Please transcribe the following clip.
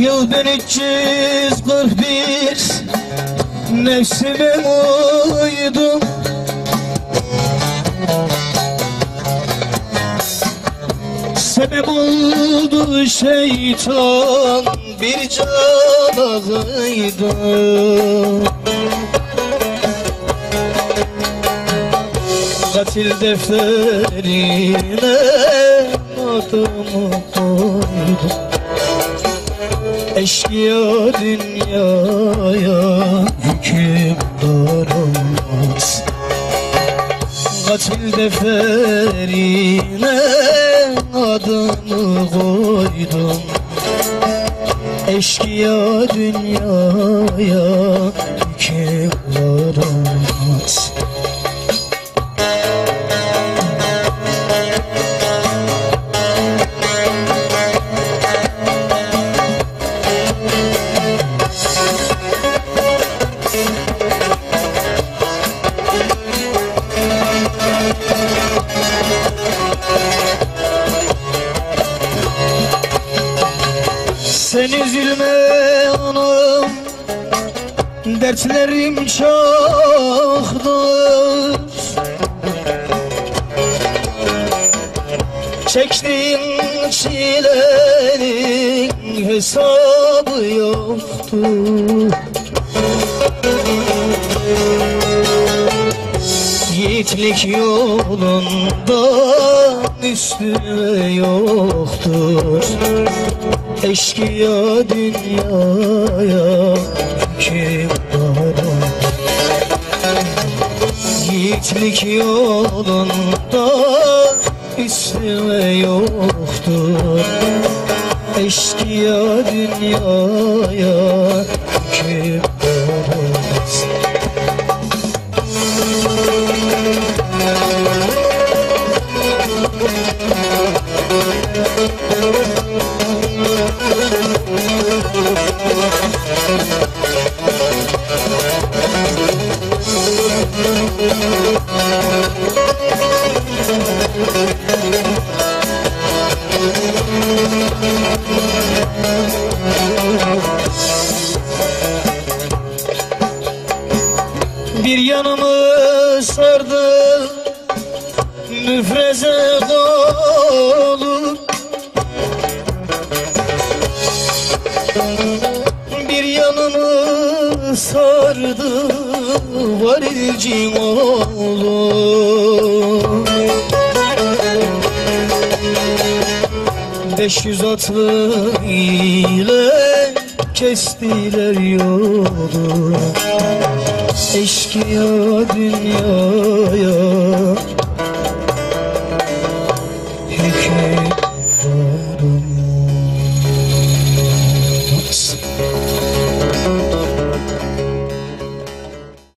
Yıl 1341 Nefsime uydum. Sebep oldu şeytan bir canağıydı Katil defterine adımı koydum Eşkıya dünyaya hükümdar olmaz Katil defterine adını koydum. Eşkıya dünyaya hükümdar Sen üzülme anam Dertlerim çoktur Çektiğin çilenin hesabı yoktur Yiğitlik yolunda üstüne yoktur Eşkıya dünyaya hükümdar Yiğitlik yolunda üstüne yoktur. Eşkıya dünyaya hükümdar Bir yanımı sardı. Müfreze dolu. Bir yanımı sardı varicin oğlu Beş yüz atlı ile kestiler yolu Eşkıya dünyaya